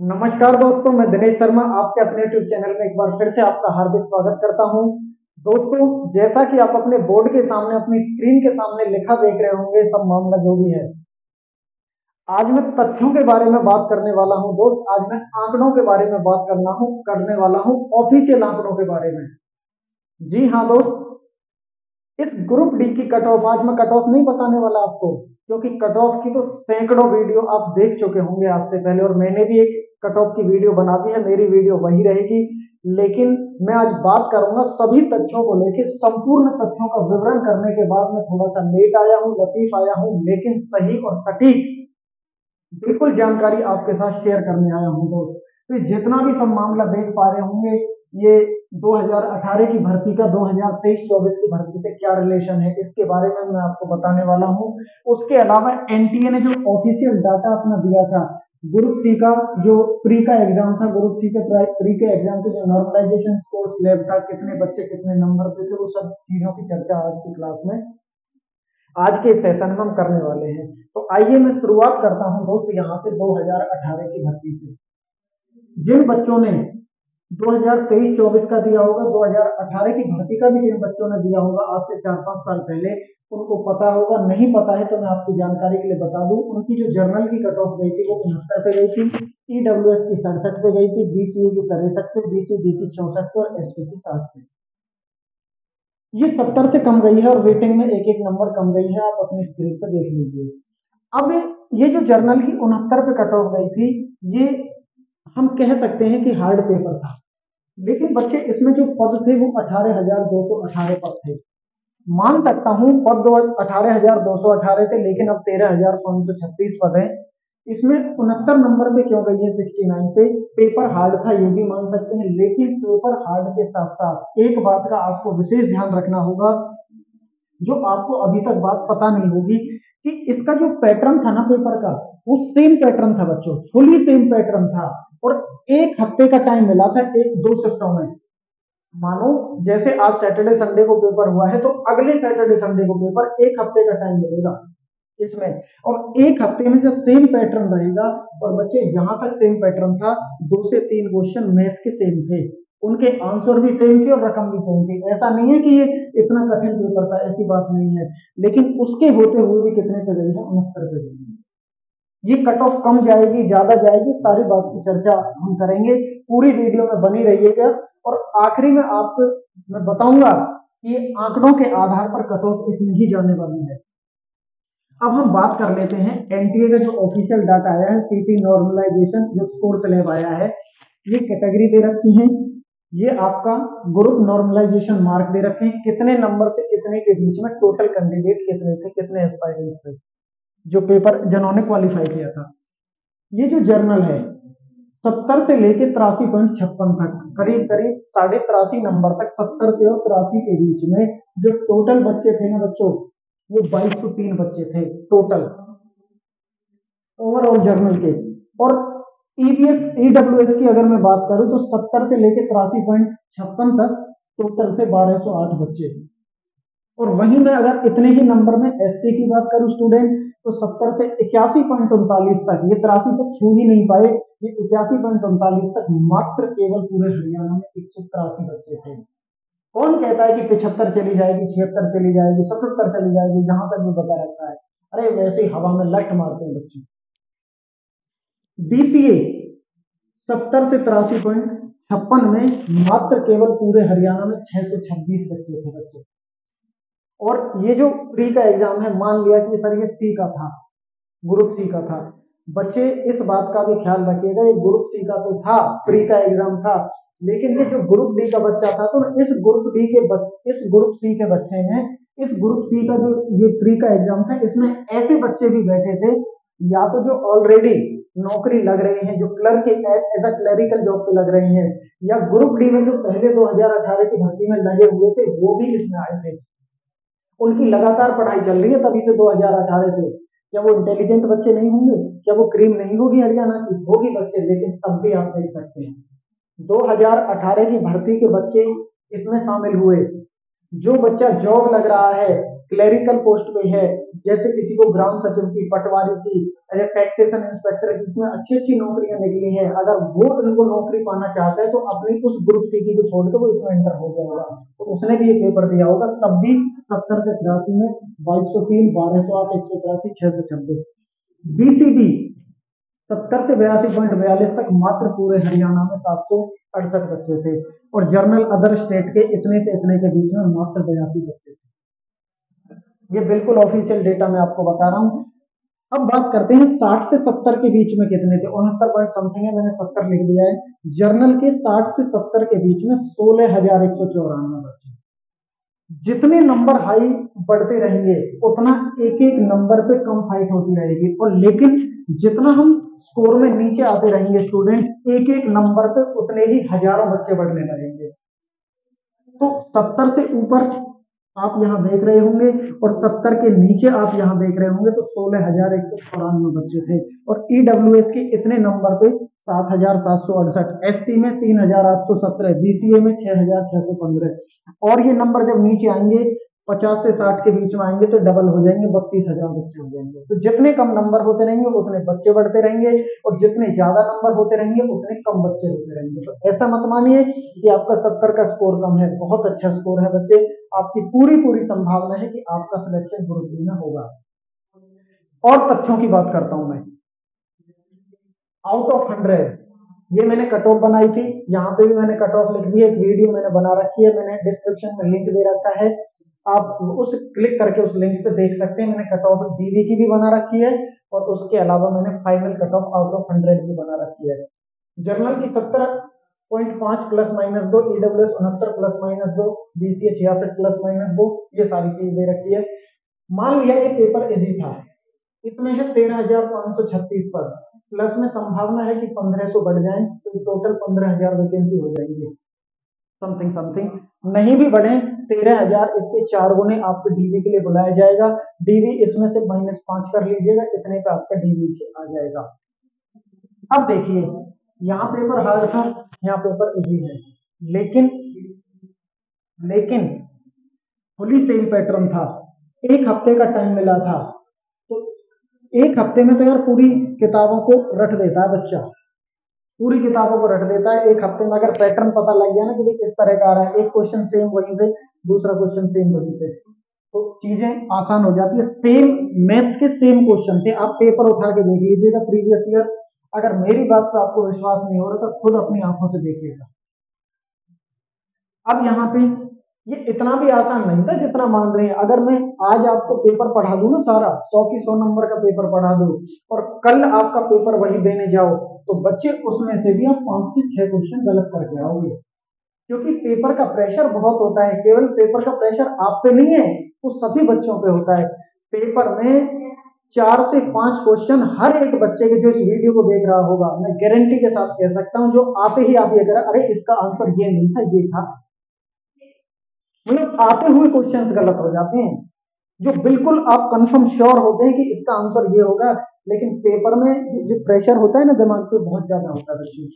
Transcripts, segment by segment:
नमस्कार दोस्तों, मैं दिनेश शर्मा आपके अपने यूट्यूब चैनल में एक बार फिर से आपका हार्दिक स्वागत करता हूँ। दोस्तों, जैसा कि आप अपने बोर्ड के सामने, अपनी स्क्रीन के सामने लिखा देख रहे होंगे, सब मामला जो भी है। आज मैं तथ्यों के बारे में बात करने वाला हूँ, दोस्त। आज मैं आंकड़ों के बारे में बात करना हूँ, करने वाला हूँ ऑफिशियल आंकड़ों के बारे में। जी हाँ दोस्त। इस ग्रुप डी की कट ऑफ़ आज मैं कट ऑफ़ नहीं बताने वाला आपको, क्योंकि कट ऑफ़ की तो सैकड़ों वीडियो आप देख चुके होंगे आज से पहले, और मैंने भी एक कट ऑफ़ की वीडियो बना दी है, मेरी वीडियो वही रहेगी। लेकिन मैं आज बात करूँगा सभी तथ्यों को लेकर संपूर्ण तथ्यों का विवरण करने के बाद मैं थोड़ा सा लेट आया हूँ, लतीफ आया हूँ, लेकिन सही और सटीक बिल्कुल जानकारी आपके साथ शेयर करने आया हूँ, दोस्त। तो जितना भी सब मामला देख पा रहे होंगे, ये 2018 की भर्ती का 2023-24 की भर्ती से क्या रिलेशन है, इसके बारे में मैं आपको बताने वाला हूँ। उसके अलावा एनटीए ने जो ऑफिशियल डाटा अपना दिया था ग्रुप सी का जो प्री का एग्ज़ाम था ग्रुप सी के प्री के एग्ज़ाम के जो नॉर्मलाइजेशन स्कोर लेव था, कितने बच्चे, कितने नंबर पे थे वो सब चीज़ों की चर्चा आज की क्लास में, आज के सेशन में हम करने वाले हैं। तो आइए मैं शुरुआत करता हूँ दोस्त, यहाँ से 2018 की भर्ती से। जिन बच्चों ने 2023-24 का दिया होगा 2018 की भर्ती का भी जिन बच्चों ने दिया होगा, आज से चार पाँच साल पहले। उनको पता होगा, नहीं पता है तो मैं आपकी जानकारी के लिए बता दूँ। उनकी जो जर्नल की कट ऑफ़ गई थी, वो उनहत्तर पे गई थी ईडब्ल्यू e की सड़सठ पे गई थी बीसीए की तिरसठ पे बीसीबी की चौसठ पे और एस की साठ पे। ये सत्तर से कम गई है और वेटिंग में एक एक नंबर कम गई है, आप अपनी स्क्रीन पर देख लीजिए। अब ये जो जर्नल की उनहत्तर पे कट ऑफ़ गई थी, ये हम कह सकते हैं कि हार्ड पेपर था। लेकिन बच्चे, इसमें जो पद थे, वो अठारह हज़ार दो सौ अठारह पद थे। मान सकता हूँ, पद अठारह हज़ार दो सौ अठारह थे लेकिन अब तेरह हज़ार पाँच सौ छत्तीस पद है। इसमें उनहत्तर नंबर पे क्यों गई है? सिक्सटी नाइन पे। पेपर हार्ड था, ये भी मान सकते हैं। लेकिन पेपर हार्ड के साथ साथ एक बात का आपको विशेष ध्यान रखना होगा, जो आपको अभी तक बात पता नहीं होगी, कि इसका जो पैटर्न था ना पेपर का, वो सेम पैटर्न था बच्चों। फुली सेम पैटर्न था। और एक हफ़्ते का टाइम मिला था, एक दो शिफ्टों में। मानो, जैसे आज सैटरडे संडे को पेपर हुआ है तो अगले सैटरडे संडे को पेपर एक हफ़्ते का टाइम मिलेगा इसमें। और एक हफ़्ते में जो सेम पैटर्न रहेगा, और बच्चे, यहाँ तक सेम पैटर्न था, दो से तीन क्वेश्चन मैथ के सेम थे। उनके आंसर भी सेम थे और रकम भी सेम थी। ऐसा नहीं है कि ये इतना कठिन पेपर था, ऐसी बात नहीं है। लेकिन उसके होते हुए भी कितने पे गई है? उनहत्तर पे गई है ये कट ऑफ़ कम जाएगी, ज़्यादा जाएगी, सारी बात की चर्चा हम करेंगे। पूरी वीडियो में बनी रहिएगा। और आखिरी में आपको मैं बताऊँगा कि आंकड़ों के आधार पर कट ऑफ़ इतनी ही जाने वाली है। अब हम बात कर लेते हैं एनटीए का जो ऑफिशियल डाटा आया है सीटी नॉर्मलाइजेशन जो स्कोर स्लैब आया है, ये कैटेगरी दे रखी है। ये आपका ग्रुप नॉर्मलाइजेशन मार्क दे रखे हैं। कितने नंबर से कितने के बीच में टोटल कैंडिडेट कितने थे, कितने एस्पायरेंट थे। जो पेपर जिन्होंने क्वालिफाई किया था। ये जो जर्नल है, सत्तर से लेके तिरासी पॉइंट छप्पन तक, करीब करीब साढ़े तिरासी नंबर तक, सत्तर से और तिरासी के बीच में जो टोटल बच्चे थे ना बच्चों, वो बाईस सौ तीन बच्चे थे टोटल ओवरऑल जर्नल के। और ईबीएस ईडब्ल्यूएस की अगर मैं बात करूँ तो सत्तर से लेके तिरासी पॉइंट छप्पन तक टोटल थे बारह सौ आठ बच्चे। और वहीं में अगर इतने ही नंबर में एस की बात करूँ स्टूडेंट तो सत्तर से इक्यासी पॉइंट उनतालीस तक, ये तिरासी तक छू ही नहीं पाए। ये इक्यासी पॉइंट उनतालीस तक मात्र केवल पूरे हरियाणा में एक सौ तिरासी बच्चे थे। कौन कहता है कि पिछहत्तर चली जाएगी, छिहत्तर चली जाएगी, सतहत्तर चली जाएगी, जहाँ तक भी बता रहता है। अरे वैसे ही हवा में लट मारते हैं बच्चे। बीसीए सत्तर से तिरासी पॉइंट छप्पन में मात्र केवल पूरे हरियाणा में छह सौ छब्बीस बच्चे थे बच्चे। और ये जो प्री का एग्ज़ाम है, मान लिया कि सर ये सी का था ग्रुप सी का था। बच्चे, इस बात का भी ख्याल रखिएगा, ये ग्रुप सी का तो था प्री का एग्ज़ाम था, लेकिन ये जो ग्रुप डी का बच्चा था तो इस ग्रुप डी के इस ग्रुप सी के बच्चे में इस ग्रुप सी का जो ये प्री का एग्ज़ाम था, इसमें ऐसे बच्चे भी बैठे थे, या तो जो ऑलरेडी नौकरी लग रही है, जो clerk as a clerical job पे लग रहे हैं, या ग्रुप डी में जो पहले 2018 की भर्ती में लगे हुए थे, वो भी इसमें आए थे। उनकी लगातार पढ़ाई चल रही है तभी से 2018 से। क्या वो इंटेलिजेंट बच्चे नहीं होंगे? क्या वो क्रीम नहीं होगी हरियाणा की? होगी बच्चे, लेकिन तब भी आप देख सकते हैं। 2018 की भर्ती के बच्चे इसमें शामिल हुए। जो बच्चा जॉब लग रहा है क्लरिकल पोस्ट पे है, जैसे किसी को ग्राम सचिव की, पटवारी की टैक्सेशन इंस्पेक्टर की, इसमें अच्छी अच्छी नौकरियाँ निकली है। अगर वो उनको नौकरी पाना चाहता है तो अपनी उस ग्रुप सी की को छोड़ के वो इसमें एंटर हो जाएगा। तो उसने भी ये पेपर दिया होगा, तब भी सत्तर से तिरासी में, बाईस सौ तीन, बारह सौ आठ, एक सौ तिरासी, छह सौ छब्बीस। बीसीबी सत्तर से बयासी पॉइंट बयालीस तक मात्र पूरे हरियाणा में सात सौ अड़सठ बच्चे थे और जर्नल अदर स्टेट के इतने से इतने के बीच में मात्र बयासी बच्चे थे। ये बिल्कुल ऑफिशियल डेटा मैं आपको बता रहा हूँ। अब बात करते हैं साठ से सत्तर के बीच में कितने थे। उनहत्तर पॉइंट समथिंग है, मैंने सत्तर लिख दिया है। जर्नल के साठ से सत्तर के बीच में सोलह हज़ार एक सौ चौरानवे बच्चे जितने नंबर हाई बढ़ते रहेंगे, उतना एक एक नंबर पे कम फाइट होती रहेगी। और लेकिन जितना हम स्कोर में नीचे आते रहेंगे स्टूडेंट एक एक नंबर पे उतने ही हज़ारों बच्चे बढ़ने लगेंगे। तो सत्तर से ऊपर आप यहाँ देख रहे होंगे और सत्तर के नीचे आप यहाँ देख रहे होंगे तो सोलह हज़ार एक सौ चौरानवे बच्चे थे। और ईडब्ल्यू एस के इतने नंबर पे सात हज़ार सात सौ अड़सठ एस में तीन हज़ार आठ सौ सत्रह बीसीए में छह हज़ार छह सौ पंद्रह। और ये नंबर जब नीचे आएँगे पचास से साठ के बीच में आएँगे तो डबल हो जाएँगे, बत्तीस हज़ार बच्चे हो जाएँगे। तो जितने कम नंबर होते रहेंगे, उतने बच्चे बढ़ते रहेंगे और जितने ज़्यादा नंबर होते रहेंगे, उतने कम बच्चे होते रहेंगे। तो ऐसा मत मानिए कि आपका सत्तर का स्कोर कम है, बहुत अच्छा स्कोर है बच्चे। आपकी पूरी पूरी संभावना है कि आपका सिलेक्शन ग्रुप में होगा। और तथ्यों की बात करता हूँ मैं। आउट ऑफ़ हंड्रेड ये मैंने कट ऑफ़ बनाई थी। यहाँ पे भी मैंने कट ऑफ़ लिख दी है। एक वीडियो मैंने बना रखी है। मैंने डिस्क्रिप्शन में लिंक दे रखा है। आप उस क्लिक करके उस लिंक पे देख सकते हैं। मैंने कट ऑफ़ डीवी की भी बना रखी है और उसके अलावा मैंने final cut off out of hundred भी बना रखी है। जर्नल की सत्तर पॉइंट पाँच प्लस माइनस दो ईडब्ल्यू एस उनहत्तर प्लस माइनस दो बीसीए छियासठ प्लस माइनस दो, ये सारी चीज़ दे रखी है। मान लिया ये पेपर इजी था। इसमें है तेरह हज़ार पाँच सौ छत्तीस पर। प्लस में संभावना है कि पंद्रह सौ बढ़ जाए तो टोटल पंद्रह हज़ार वैकेंसी हो जाएँगी। समथिंग समथिंग नहीं भी बढ़े, तेरह हज़ार इसके चार गुने आपको डीवी के लिए बुलाया जाएगा। डीवी इसमें से माइनस पाँच कर लीजिएगा, इतने पे आपका डीवी आ जाएगा। अब देखिए, यहाँ पेपर हार्ड था, यहाँ पेपर इजी है। लेकिन लेकिन फुली सेम पैटर्न था। एक हफ़्ते का टाइम मिला था। तो एक हफ़्ते में तो यार पूरी किताबों को रट देता है बच्चा। पूरी किताबों को रट देता है, एक हफ़्ते में अगर पैटर्न पता लग गया ना कि किस तरह का आ रहा है, एक क्वेश्चन सेम वहीं से, दूसरा क्वेश्चन सेम वहीं से। तो चीज़ें आसान हो जाती है। सेम मैथ्स के सेम क्वेश्चन थे। आप पेपर उठा के देख लीजिएगा प्रीवियस ईयर अगर मेरी बात पर आपको विश्वास नहीं हो रहा तो खुद अपनी आँखों से देखिएगा। अब यहाँ पे ये इतना भी आसान नहीं था जितना मान रहे हैं। अगर मैं आज आपको पेपर पढ़ा दूँ ना सारा, सौ की सौ नंबर का पेपर पढ़ा दूँ, और कल आपका पेपर वही देने जाओ तो बच्चे उसमें से भी आप पाँच से छह क्वेश्चन गलत करके आओगे। क्योंकि पेपर का प्रेशर बहुत होता है, केवल पेपर का प्रेशर आप पे नहीं है, वो सभी बच्चों पे होता है। पेपर में चार से पाँच क्वेश्चन हर एक बच्चे के जो इस वीडियो को देख रहा होगा, मैं गारंटी के साथ कह सकता हूँ, जो आते ही आप ये करा, अरे इसका आंसर ये नहीं था, ये था। मतलब आते हुए क्वेश्चन गलत हो जाते हैं। जो बिल्कुल आप कंफर्म श्योर होते हैं कि इसका आंसर ये होगा लेकिन पेपर में जो प्रेशर होता है ना दिमाग पे, बहुत ज़्यादा होता है बच्चों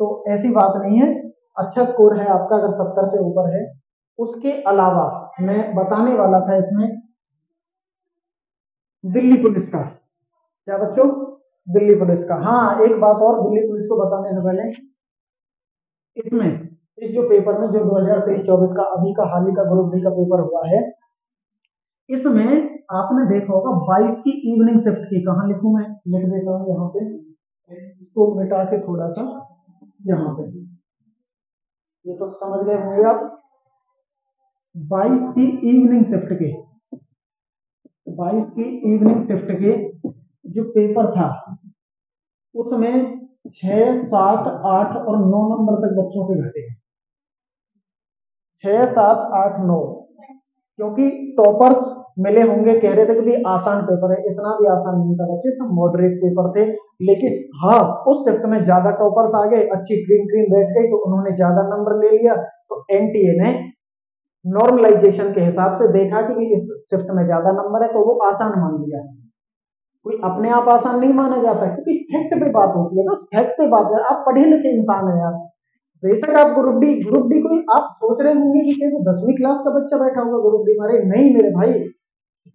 तो ऐसी बात नहीं है। अच्छा स्कोर है आपका, अगर सत्तर से ऊपर है। उसके अलावा मैं बताने वाला था इसमें दिल्ली पुलिस का। क्या बच्चों? दिल्ली पुलिस का। हाँ एक बात और, दिल्ली पुलिस को बताने से पहले, इसमें, इस जो पेपर में जो 2023-24 का, अभी का, हाल ही का ग्रुप डी का पेपर हुआ है इसमें आपने देखा होगा 22 की इवनिंग शिफ्ट की कहा लिखू मैं? लिख देता हूँ यहाँ पे। इसको मिटा के थोड़ा सा यहाँ पे। ये तो समझ गए होंगे आप। 22 की इवनिंग शिफ्ट के 22 की इवनिंग शिफ्ट के जो पेपर था, उसमें छ सात, आठ और नौ नंबर तक बच्चों के घटे छह, सात, आठ, नौ, क्योंकि टॉपर्स मिले होंगे, कह रहे थे कि भी आसान पेपर है, इतना भी आसान नहीं था बच्चे, सब मॉडरेट पेपर थे। लेकिन हाँ उस शिफ्ट में ज़्यादा टॉपर्स आ गए, अच्छी क्रीम क्रीम बैठ गई तो उन्होंने ज़्यादा नंबर ले लिया। तो एनटीए ने नॉर्मलाइजेशन के हिसाब से देखा कि इस शिफ्ट में ज़्यादा नंबर है तो वो आसान मान लिया। कोई अपने आप आसान नहीं माना जाता, क्योंकि फैक्ट पे बात होती है ना फैक्ट पे बात है। आप पढ़े लिखे इंसान है यार। बेशक आप ग्रुप डी ग्रुप डी को आप सोच रहे होंगे कि दसवीं क्लास का बच्चा बैठा होगा ग्रुप डी मारे, नहीं मेरे भाई।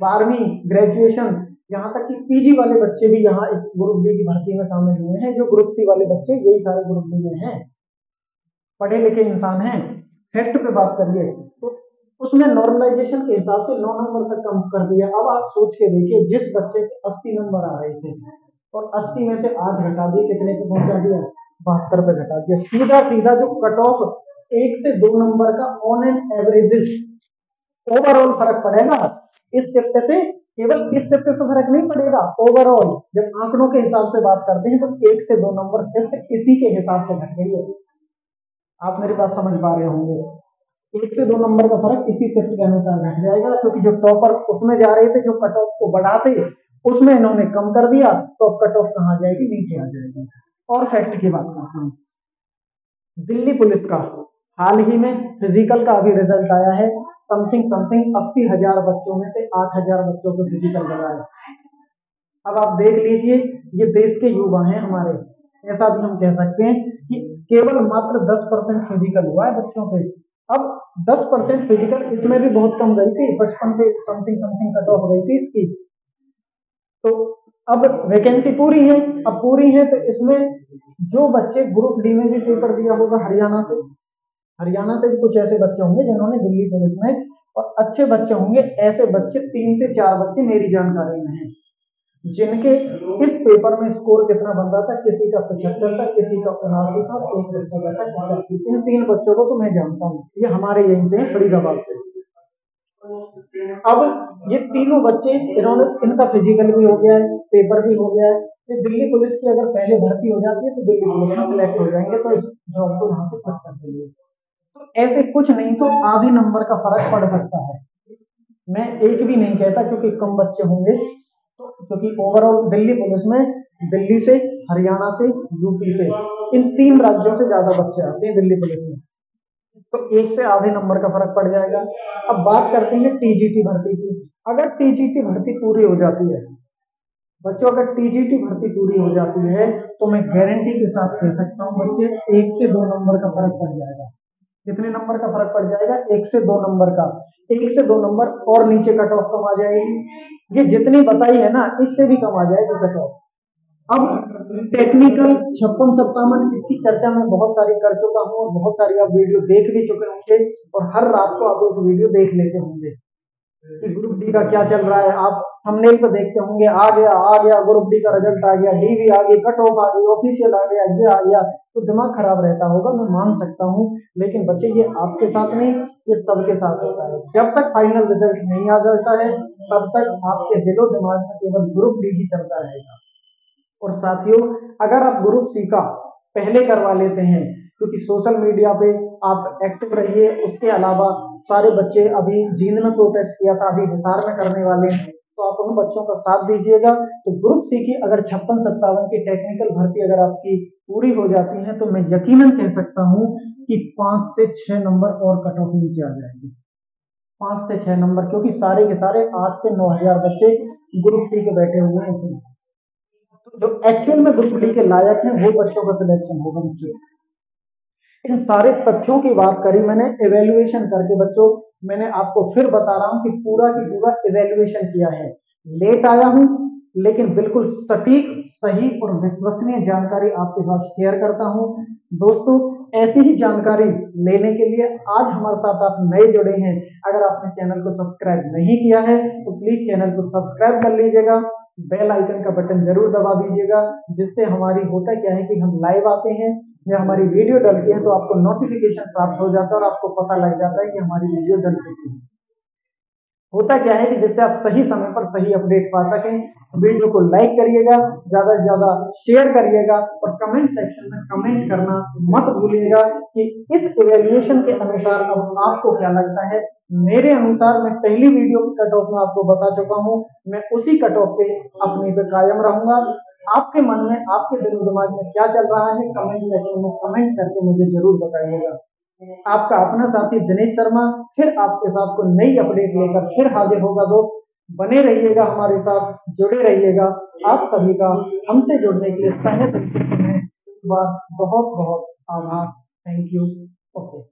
बारहवीं ग्रेजुएशन यहाँ तक कि पीजी वाले बच्चे भी यहाँ इस ग्रुप डी की भर्ती में शामिल हुए हैं, जो ग्रुप सी वाले बच्चे, यही सारे ग्रुप डी में हैं। पढ़े लिखे इंसान हैं। फैक्ट पे बात करिए तो उसने नॉर्मलाइजेशन के हिसाब से नौ नंबर तक कम कर दिया। अब आप सोच के देखिए, जिस बच्चे के अस्सी नंबर आ रहे थे, और अस्सी में से आठ घटा दिए, कितने पे पहुँचा दिया? बहत्तर पे घटा दिया। सीधा सीधा जो कट ऑफ़ एक से दो नंबर का ऑन एन एवरेज ओवरऑल फ़र्क पड़ेगा। इस शिफ्ट से केवल इस शिफ्ट से फ़र्क नहीं पड़ेगा। ओवरऑल जब आंकड़ों के हिसाब से बात करते हैं तो एक से दो नंबर शिफ्ट इसी के हिसाब से घट गई है। आप मेरी बात समझ पा रहे होंगे। एक से दो नंबर का फ़र्क इसी शिफ्ट के अनुसार घट जाएगा, क्योंकि जो टॉपर उसमें जा रहे थे, जो कट ऑफ़ को बढ़ाते, उसमें इन्होंने कम कर दिया तो अब कट ऑफ़ कहाँ जाएगी? नीचे आ जाएगी। और फैक्ट की बात करता हूँ। दिल्ली पुलिस का हाल ही में फ़िज़िकल का अभी रिज़ल्ट आया है। समथिंग समथिंग अस्सी हज़ार बच्चों में से आठ हज़ार बच्चों को फ़िज़िकल लगा है। अब आप देख लीजिए, ये देश के युवा हैं हमारे। ऐसा भी हम कह सकते हैं कि केवल मात्र 10 परसेंट फ़िज़िकल हुआ है बच्चों पे। अब 10 परसेंट फ़िज़िकल इसमें भी बहुत कम गई थी, बचपन से समथिंग समथिंग कट ऑफ़ गई थी इसकी। तो अब वैकेंसी पूरी है, अब पूरी है तो इसमें जो बच्चे ग्रुप डी में भी पेपर दिया होगा हरियाणा से हरियाणा से भी कुछ ऐसे बच्चे होंगे जिन्होंने दिल्ली पुलिस में, और अच्छे बच्चे होंगे, ऐसे बच्चे, तीन से चार बच्चे मेरी जानकारी में हैं, जिनके इस पेपर में स्कोर कितना बन रहा था, किसी का पचहत्तर था, किसी का उनासी था, एक बच्चे का था इन तीन बच्चों को तो मैं जानता हूँ। ये हमारे यहीं से है, फरीदाबाद से। अब ये तीनों बच्चे, इन्होंने, इनका फ़िज़िकल भी हो गया है पेपर भी हो गया है तो दिल्ली पुलिस की अगर पहले भर्ती हो जाती है तो दिल्ली पुलिस में सिलेक्ट हो जाएँगे तो इस जॉब को यहाँ से कर तो ऐसे कुछ नहीं तो आधे नंबर का फ़र्क पड़ सकता है। मैं एक भी नहीं कहता क्योंकि कम बच्चे होंगे। तो क्योंकि ओवरऑल दिल्ली पुलिस में, दिल्ली से, हरियाणा से, यूपी से, इन तीन राज्यों से ज़्यादा बच्चे आते हैं दिल्ली पुलिस में। तो एक से आधे नंबर का फ़र्क पड़ जाएगा। अब बात करते हैं टीजीटी भर्ती की। अगर टीजीटी भर्ती पूरी हो जाती है, बच्चों, अगर टीजीटी भर्ती पूरी हो जाती है तो मैं गारंटी के साथ कह सकता हूँ बच्चे, एक से दो नंबर का फ़र्क पड़ जाएगा। कितने नंबर का फ़र्क पड़ जाएगा? एक से दो नंबर का। एक से दो नंबर और नीचे कट ऑफ़ कम आ जाएगी। ये जितनी बताई है ना, इससे भी कम आ जाएगी कट ऑफ़ अब टेक्निकल छप्पन सत्तावन, इसकी चर्चा में बहुत सारी कर चुका हूँ और बहुत सारी आप वीडियो देख भी चुके होंगे और हर रात को आप एक वीडियो देख लेते होंगे। कि ग्रुप डी का क्या चल रहा है? आप थंबनेल पे देखते होंगे, आ गया आ गया ग्रुप डी का रिज़ल्ट आ गया डी भी आ गई कट ऑफ़ आ गई ऑफिशियल आ गया, ये आ गया तो दिमाग खराब रहता होगा, मैं मान सकता हूँ, लेकिन बच्चे, ये आपके साथ नहीं, ये सबके साथ होता है। जब तक फाइनल रिज़ल्ट नहीं आ जाता है, तब तक आपके दिलो दिमाग में केवल ग्रुप डी ही चलता रहेगा। और साथियों, अगर आप ग्रुप सी का पहले करवा लेते हैं क्योंकि सोशल मीडिया पे आप एक्टिव रहिए, उसके अलावा सारे बच्चे अभी जींद में प्रोटेस्ट किया था, अभी हिसार में करने वाले हैं तो आप उन बच्चों का साथ दीजिएगा। तो ग्रुप सी की अगर छप्पन सत्तावन की टेक्निकल भर्ती अगर आपकी पूरी हो जाती है तो मैं यकीनन कह सकता हूँ कि पाँच से छह नंबर और कट ऑफ़ नीचे आ जाएँगे। पाँच से छह नंबर, क्योंकि सारे के सारे आठ से नौ हज़ार बच्चे ग्रुप सी के बैठे हुए हैं। तो जो एक्चुअल में ग्रुप डी के लायक हैं, वो बच्चों का सिलेक्शन होगा, बच्चों इन सारे तथ्यों की बात करी मैंने एवेल्युएशन करके बच्चों, मैंने आपको फिर बता रहा हूँ कि पूरा की पूरा एवेल्युएशन किया है। लेट आया हूँ, लेकिन बिल्कुल सटीक, सही और विश्वसनीय जानकारी आपके साथ शेयर करता हूँ। दोस्तों, ऐसी ही जानकारी लेने के लिए आज हमारे साथ आप नए जुड़े हैं। अगर आपने चैनल को सब्सक्राइब नहीं किया है तो प्लीज़ चैनल को सब्सक्राइब कर लीजिएगा। बेल आइकन का बटन ज़रूर दबा दीजिएगा, जिससे हमारी होता क्या है कि हम लाइव आते हैं। या हमारी वीडियो डलती है तो आपको नोटिफिकेशन प्राप्त हो जाता है और आपको पता लग जाता है कि हमारी वीडियो डल चुकी है। होता क्या है कि जिससे आप सही समय पर सही अपडेट पा सकें वीडियो को लाइक करिएगा, ज़्यादा से ज़्यादा शेयर करिएगा और कमेंट सेक्शन में कमेंट करना मत भूलिएगा कि इस इवेल्युएशन के अनुसार अब आपको क्या लगता है। मेरे अनुसार मैं पहली वीडियो कट ऑफ़ में आपको बता चुका हूँ। मैं उसी कट ऑफ़ पे अपने पे कायम रहूँगा। आपके मन में, आपके दिल दिमाग में क्या चल रहा है? कमेंट सेक्शन में कमेंट करके मुझे ज़रूर बताइएगा। आपका अपना साथी दिनेश शर्मा फिर आपके साथ को नई अपडेट लेकर फिर हाजिर होगा दोस्त। बने रहिएगा हमारे साथ, जुड़े रहिएगा। आप सभी का हमसे जुड़ने के लिए तहे दिल मैं बहुत बहुत आभार। Thank you okay